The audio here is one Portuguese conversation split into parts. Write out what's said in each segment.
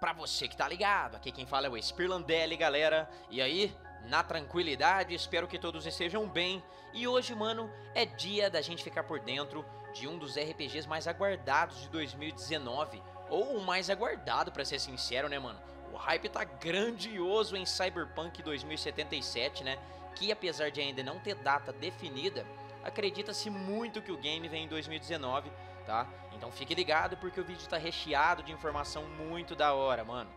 pra você que tá ligado. Aqui quem fala é o Spirlandelli, galera. E aí, na tranquilidade, espero que todos estejam bem. E hoje, mano, é dia da gente ficar por dentro de um dos RPGs mais aguardados de 2019. Ou o mais aguardado, pra ser sincero, né, mano? O hype tá grandioso em Cyberpunk 2077, né? Que apesar de ainda não ter data definida, acredita-se muito que o game vem em 2019, tá? Então fique ligado porque o vídeo tá recheado de informação muito da hora, mano.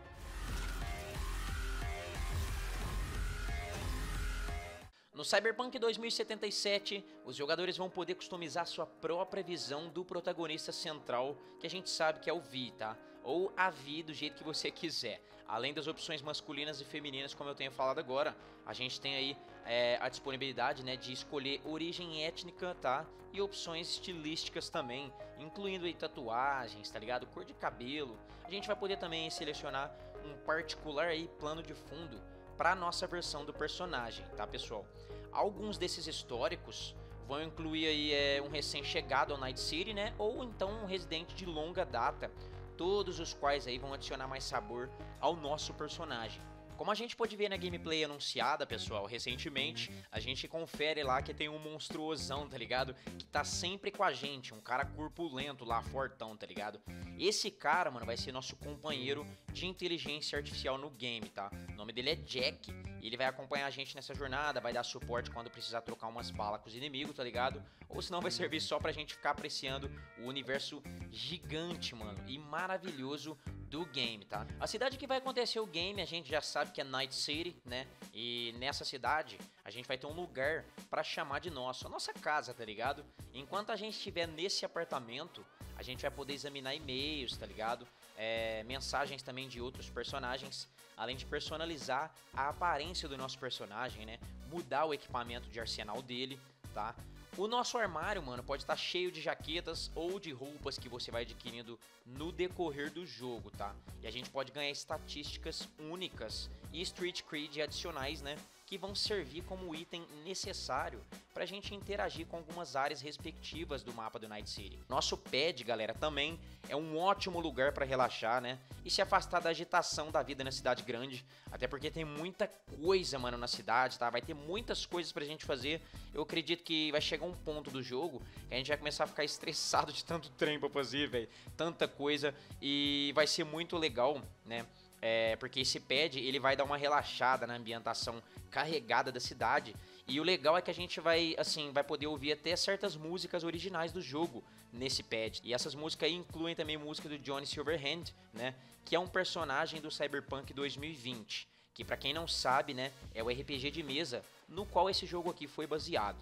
No Cyberpunk 2077, os jogadores vão poder customizar sua própria visão do protagonista central, que a gente sabe que é o Vi, tá? Ou a Vi do jeito que você quiser. Além das opções masculinas e femininas, como eu tenho falado agora, a gente tem aí é, a disponibilidade né, de escolher origem étnica, tá? E opções estilísticas também, incluindo aí tatuagens, tá ligado? Cor de cabelo. A gente vai poder também selecionar um particular aí plano de fundo para nossa versão do personagem, tá pessoal? Alguns desses históricos vão incluir aí é, um recém-chegado ao Night City, né? Ou então um residente de longa data, todos os quais aí vão adicionar mais sabor ao nosso personagem. Como a gente pode ver na gameplay anunciada, pessoal, recentemente, a gente confere lá que tem um monstruosão, tá ligado? Que tá sempre com a gente, um cara corpulento lá, fortão, tá ligado? Esse cara, mano, vai ser nosso companheiro de inteligência artificial no game, tá? O nome dele é Jack, e ele vai acompanhar a gente nessa jornada, vai dar suporte quando precisar trocar umas balas com os inimigos, tá ligado? Ou senão vai servir só pra gente ficar apreciando o universo gigante, mano, e maravilhoso do game, tá? A cidade que vai acontecer o game, a gente já sabe que é Night City, né? E nessa cidade, a gente vai ter um lugar para chamar de nosso, a nossa casa, tá ligado? Enquanto a gente estiver nesse apartamento, a gente vai poder examinar e-mails, tá ligado? É, mensagens também de outros personagens, além de personalizar a aparência do nosso personagem, né? Mudar o equipamento de arsenal dele, tá? O nosso armário, mano, pode estar tá cheio de jaquetas ou de roupas que você vai adquirindo no decorrer do jogo, tá? E a gente pode ganhar estatísticas únicas e street cred adicionais, né? Que vão servir como item necessário para a gente interagir com algumas áreas respectivas do mapa do Night City. Nosso pad, galera, também é um ótimo lugar para relaxar, né? E se afastar da agitação da vida na cidade grande, até porque tem muita coisa, mano, na cidade, tá? Vai ter muitas coisas pra gente fazer. Eu acredito que vai chegar um ponto do jogo que a gente vai começar a ficar estressado de tanto trem pra fazer, velho. Tanta coisa e vai ser muito legal, né? É, porque esse pad ele vai dar uma relaxada na ambientação carregada da cidade. E o legal é que a gente vai, assim, vai poder ouvir até certas músicas originais do jogo nesse pad. E essas músicas incluem também música do Johnny Silverhand, né? Que é um personagem do Cyberpunk 2020. Que para quem não sabe, né, é o RPG de mesa no qual esse jogo aqui foi baseado.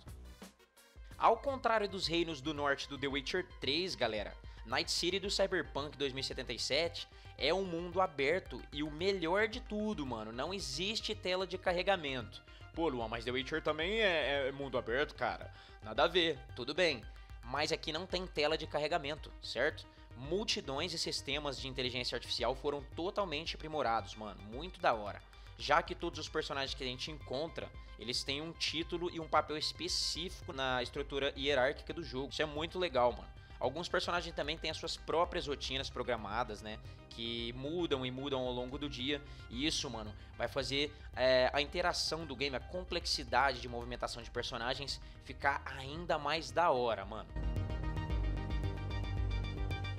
Ao contrário dos reinos do norte do The Witcher 3, galera, Night City do Cyberpunk 2077 é um mundo aberto e o melhor de tudo, mano, não existe tela de carregamento. Pô, Luan, mas The Witcher também é, é mundo aberto, cara. Nada a ver, tudo bem. Mas aqui não tem tela de carregamento, certo? Multidões e sistemas de inteligência artificial foram totalmente aprimorados, mano. Muito da hora já que todos os personagens que a gente encontra, eles têm um título e um papel específico na estrutura hierárquica do jogo. Isso é muito legal, mano. Alguns personagens também têm as suas próprias rotinas programadas, né? Que mudam e mudam ao longo do dia. E isso, mano, vai fazer é, a interação do game, a complexidade de movimentação de personagens ficar ainda mais da hora, mano.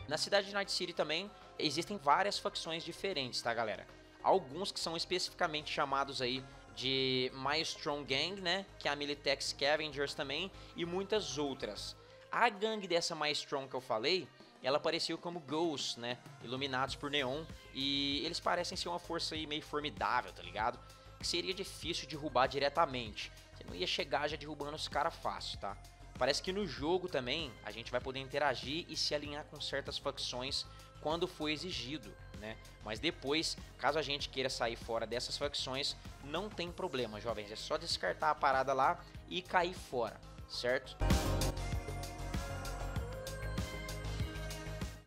Na cidade de Night City também existem várias facções diferentes, tá, galera? Alguns que são especificamente chamados aí de My Strong Gang, né? Que é a Militech Scavengers também, e muitas outras. A gangue dessa mais strong que eu falei, ela apareceu como Ghosts, né? Iluminados por neon. E eles parecem ser uma força aí meio formidável, tá ligado? Que seria difícil derrubar diretamente. Você não ia chegar já derrubando os caras fácil, tá? Parece que no jogo também a gente vai poder interagir e se alinhar com certas facções quando for exigido, né? Mas depois, caso a gente queira sair fora dessas facções, não tem problema, jovens. É só descartar a parada lá e cair fora, certo?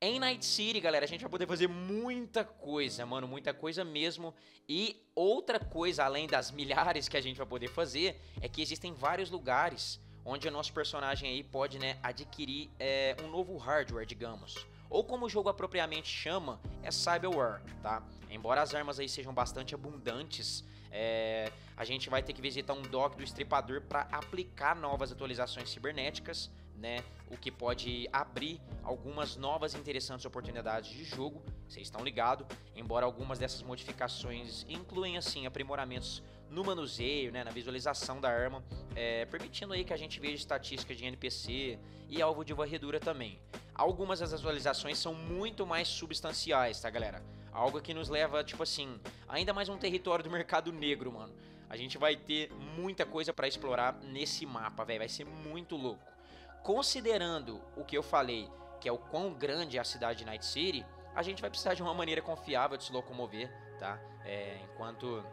Em Night City, galera, a gente vai poder fazer muita coisa, mano, muita coisa mesmo. E outra coisa, além das milhares que a gente vai poder fazer, é que existem vários lugares onde o nosso personagem aí pode, né, adquirir é, um novo hardware, digamos. ou como o jogo apropriadamente chama, é Cyberwar, tá? Embora as armas aí sejam bastante abundantes, é, a gente vai ter que visitar um dock do Estripador para aplicar novas atualizações cibernéticas, né? O que pode abrir algumas novas interessantes oportunidades de jogo, vocês estão ligados. Embora algumas dessas modificações incluem assim aprimoramentos no manuseio, né, na visualização da arma, é, permitindo aí que a gente veja estatísticas de NPC e alvo de varredura também. Algumas das atualizações são muito mais substanciais, tá, galera? Algo que nos leva, tipo assim, ainda mais um território do mercado negro, mano. A gente vai ter muita coisa para explorar nesse mapa, velho. Vai ser muito louco. Considerando o que eu falei, que é o quão grande é a cidade de Night City, a gente vai precisar de uma maneira confiável de se locomover, tá? É, enquanto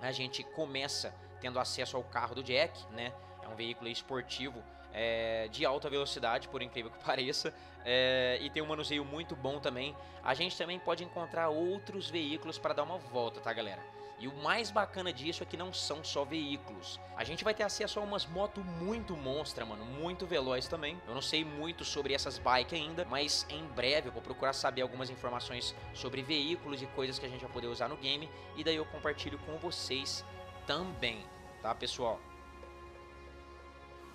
a gente começa tendo acesso ao carro do Jack, né? É um veículo esportivo é, de alta velocidade, por incrível que pareça, é, e tem um manuseio muito bom também. A gente também pode encontrar outros veículos para dar uma volta, tá, galera? E o mais bacana disso é que não são só veículos. A gente vai ter acesso a umas motos muito monstra, mano, muito veloz também. Eu não sei muito sobre essas bikes ainda, mas em breve eu vou procurar saber algumas informações sobre veículos e coisas que a gente vai poder usar no game e daí eu compartilho com vocês também, tá, pessoal?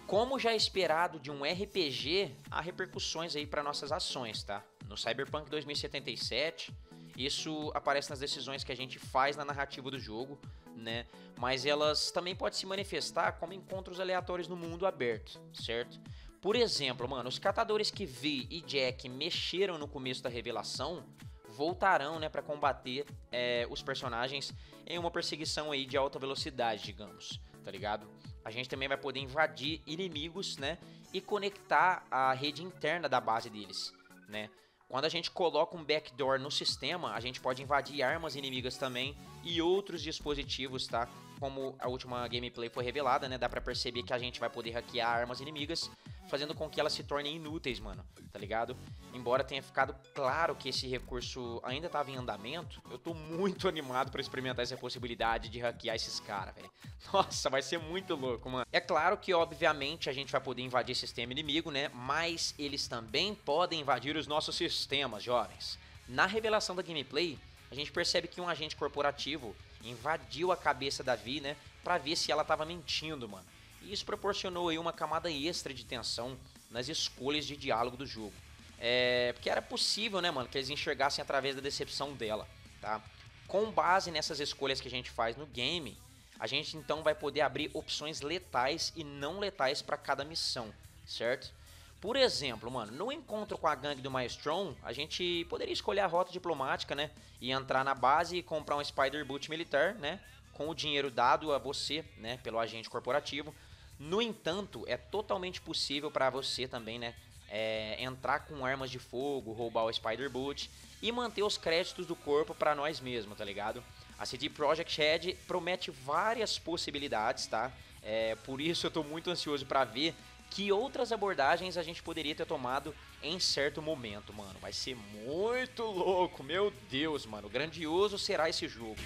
Como já é esperado de um RPG, há repercussões aí para nossas ações, tá? No Cyberpunk 2077, isso aparece nas decisões que a gente faz na narrativa do jogo, né? Mas elas também podem se manifestar como encontros aleatórios no mundo aberto, certo? Por exemplo, mano, os catadores que Vi e Jack mexeram no começo da revelação voltarão, né, para combater é, os personagens em uma perseguição aí de alta velocidade, digamos, tá ligado? A gente também vai poder invadir inimigos, né, e conectar a rede interna da base deles, né? Quando a gente coloca um backdoor no sistema, a gente pode invadir armas inimigas também e outros dispositivos, tá? Como a última gameplay foi revelada, né? Dá pra perceber que a gente vai poder hackear armas inimigas fazendo com que elas se tornem inúteis, mano, tá ligado? Embora tenha ficado claro que esse recurso ainda estava em andamento, eu tô muito animado para experimentar essa possibilidade de hackear esses caras, velho. Nossa, vai ser muito louco, mano. É claro que, obviamente, a gente vai poder invadir sistema inimigo, né? Mas eles também podem invadir os nossos sistemas, jovens. Na revelação da gameplay, a gente percebe que um agente corporativo invadiu a cabeça da Vi, né? Pra ver se ela tava mentindo, mano. E isso proporcionou aí uma camada extra de tensão nas escolhas de diálogo do jogo. É, porque era possível, né, mano, que eles enxergassem através da decepção dela, tá? Com base nessas escolhas que a gente faz no game, a gente então vai poder abrir opções letais e não letais para cada missão, certo? Por exemplo, mano, no encontro com a gangue do Maelstrom, a gente poderia escolher a rota diplomática, né? E entrar na base e comprar um Spider Boot militar, né? Com o dinheiro dado a você, né? Pelo agente corporativo. No entanto, é totalmente possível para você também, né? É, entrar com armas de fogo, roubar o Spider Boot e manter os créditos do corpo para nós mesmos, tá ligado? A CD Projekt Red promete várias possibilidades, tá? É, por isso eu tô muito ansioso para ver que outras abordagens a gente poderia ter tomado em certo momento, mano. Vai ser muito louco, meu Deus, mano. Grandioso será esse jogo.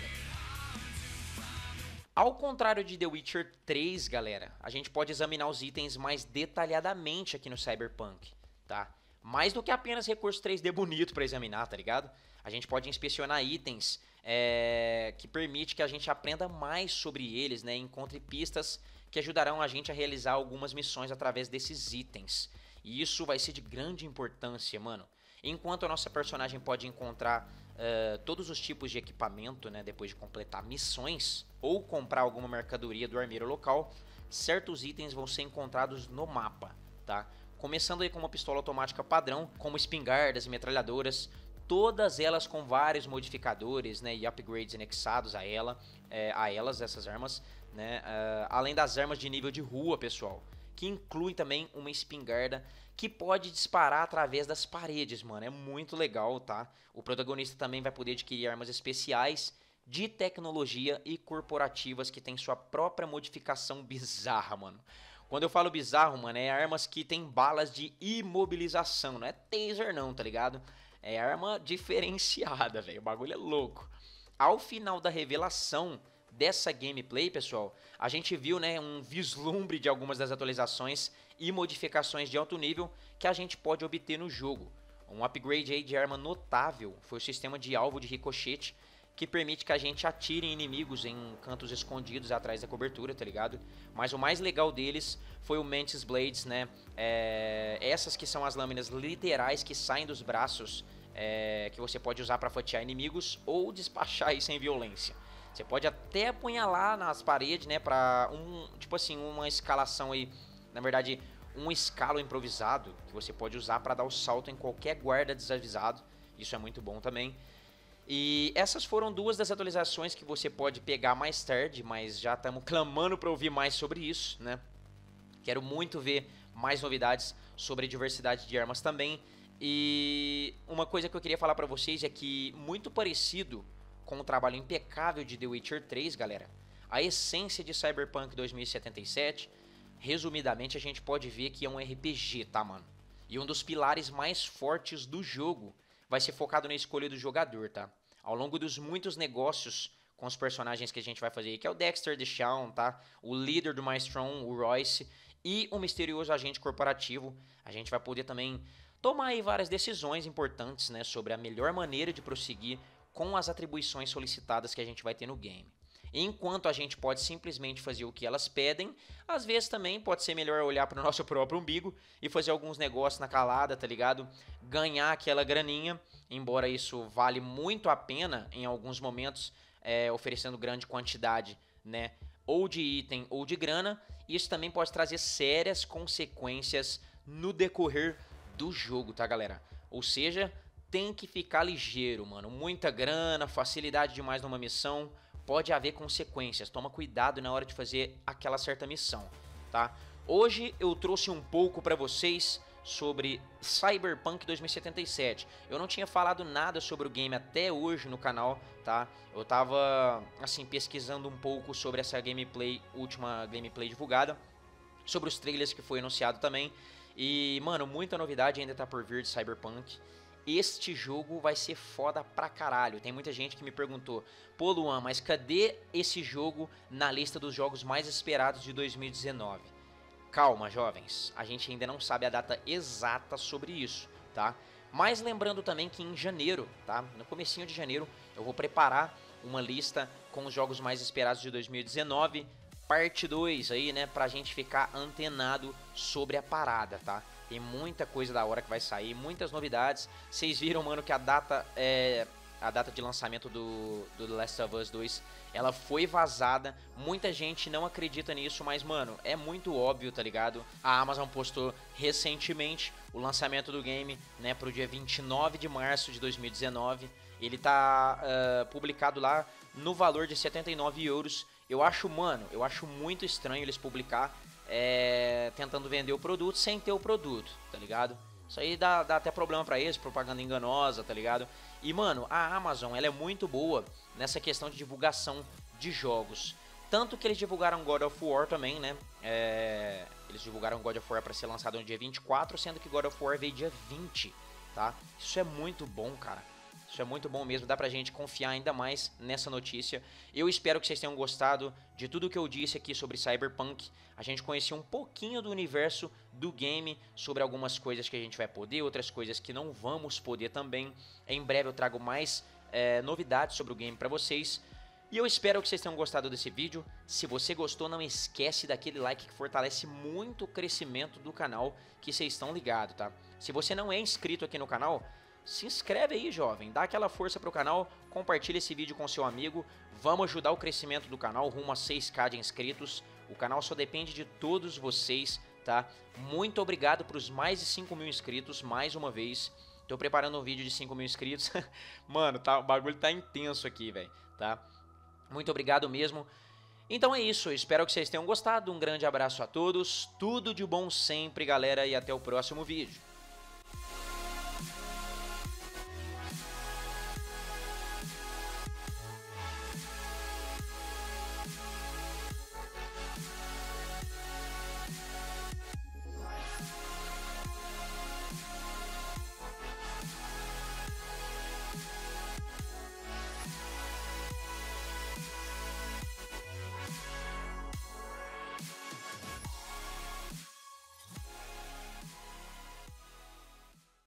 Ao contrário de The Witcher 3, galera, a gente pode examinar os itens mais detalhadamente aqui no Cyberpunk, tá? Mais do que apenas recurso 3D bonito para examinar, tá ligado? A gente pode inspecionar itens é, que permite que a gente aprenda mais sobre eles, né? Encontre pistas que ajudarão a gente a realizar algumas missões através desses itens. E isso vai ser de grande importância, mano. Enquanto a nossa personagem pode encontrar uh, todos os tipos de equipamento, né, depois de completar missões ou comprar alguma mercadoria do armeiro local, certos itens vão ser encontrados no mapa, tá? Começando aí com uma pistola automática padrão, como espingardas e metralhadoras, todas elas com vários modificadores né, e upgrades anexados a, ela, é, a elas, essas armas, né, uh, além das armas de nível de rua, pessoal, que inclui também uma espingarda que pode disparar através das paredes, mano. É muito legal, tá? O protagonista também vai poder adquirir armas especiais de tecnologia e corporativas que tem sua própria modificação bizarra, mano. Quando eu falo bizarro, mano, é armas que tem balas de imobilização, não é taser não, tá ligado? É arma diferenciada, velho. O bagulho é louco. Ao final da revelação dessa gameplay, pessoal, a gente viu, né, um vislumbre de algumas das atualizações e modificações de alto nível que a gente pode obter no jogo. Um upgrade aí de arma notável foi o sistema de alvo de ricochete, que permite que a gente atire em inimigos em cantos escondidos atrás da cobertura, tá ligado? Mas o mais legal deles foi o Mantis Blades, né? É, essas que são as lâminas literais que saem dos braços, é, que você pode usar para fatiar inimigos ou despachar isso sem violência. Você pode até apunhalar nas paredes, né? Pra um, tipo assim, uma escalação aí, na verdade, um escalo improvisado que você pode usar para dar o salto em qualquer guarda desavisado. Isso é muito bom também. E essas foram duas das atualizações que você pode pegar mais tarde, mas já estamos clamando para ouvir mais sobre isso, né? Quero muito ver mais novidades sobre diversidade de armas também. E uma coisa que eu queria falar para vocês é que muito parecido com o trabalho impecável de The Witcher 3, galera, a essência de Cyberpunk 2077, resumidamente a gente pode ver que é um RPG, tá, mano? E um dos pilares mais fortes do jogo vai ser focado na escolha do jogador, tá? Ao longo dos muitos negócios com os personagens que a gente vai fazer aí, que é o Dexter Deshawn, tá? O líder do Maestron, o Royce, e o misterioso agente corporativo. A gente vai poder também tomar aí várias decisões importantes, né, sobre a melhor maneira de prosseguir com as atribuições solicitadas que a gente vai ter no game. Enquanto a gente pode simplesmente fazer o que elas pedem, às vezes também pode ser melhor olhar para o nosso próprio umbigo e fazer alguns negócios na calada, tá ligado? Ganhar aquela graninha, embora isso vale muito a pena em alguns momentos, é, oferecendo grande quantidade, né? Ou de item ou de grana, isso também pode trazer sérias consequências no decorrer do jogo, tá, galera? Ou seja, tem que ficar ligeiro, mano. Muita grana, facilidade demais numa missão pode haver consequências. Toma cuidado na hora de fazer aquela certa missão, tá? Hoje eu trouxe um pouco para vocês sobre Cyberpunk 2077. Eu não tinha falado nada sobre o game até hoje no canal, tá? Eu tava assim pesquisando um pouco sobre essa gameplay, última gameplay divulgada, sobre os trailers que foi anunciado também. E, mano, muita novidade ainda tá por vir de Cyberpunk este jogo vai ser foda pra caralho. Tem muita gente que me perguntou, pô Luan, mas cadê esse jogo na lista dos jogos mais esperados de 2019? Calma, jovens, a gente ainda não sabe a data exata sobre isso, tá? Mas lembrando também que em janeiro, tá? No comecinho de janeiro, eu vou preparar uma lista com os jogos mais esperados de 2019, parte 2 aí, né, pra gente ficar antenado sobre a parada, tá? Tem muita coisa da hora que vai sair, muitas novidades. Vocês viram, mano, que a data é a data de lançamento do, do The Last of Us 2, ela foi vazada. Muita gente não acredita nisso, mas mano, é muito óbvio, tá ligado? A Amazon postou recentemente o lançamento do game, né, pro dia 29 de março de 2019. Ele tá uh, publicado lá no valor de 79 euros. Eu acho, mano, eu acho muito estranho eles publicar é, tentando vender o produto sem ter o produto, tá ligado? Isso aí dá, dá até problema para eles, propaganda enganosa, tá ligado? E mano, a Amazon ela é muito boa nessa questão de divulgação de jogos. Tanto que eles divulgaram God of War também, né? É, eles divulgaram God of War para ser lançado no dia 24, sendo que God of War veio dia 20, tá? Isso é muito bom, cara. Isso é muito bom mesmo, dá pra gente confiar ainda mais nessa notícia. Eu espero que vocês tenham gostado de tudo que eu disse aqui sobre Cyberpunk. A gente conheceu um pouquinho do universo do game, sobre algumas coisas que a gente vai poder, outras coisas que não vamos poder também. Em breve eu trago mais é, novidades sobre o game para vocês. E eu espero que vocês tenham gostado desse vídeo. Se você gostou, não esquece daquele like que fortalece muito o crescimento do canal, que vocês estão ligados, tá? Se você não é inscrito aqui no canal, se inscreve aí, jovem, dá aquela força pro canal, compartilha esse vídeo com seu amigo, vamos ajudar o crescimento do canal rumo a 6k de inscritos. O canal só depende de todos vocês, tá? Muito obrigado pros mais de 5 mil inscritos, mais uma vez. Tô preparando um vídeo de 5 mil inscritos. Mano, tá, o bagulho tá intenso aqui, velho, tá? Muito obrigado mesmo. Então é isso, espero que vocês tenham gostado. Um grande abraço a todos, tudo de bom sempre, galera, e até o próximo vídeo.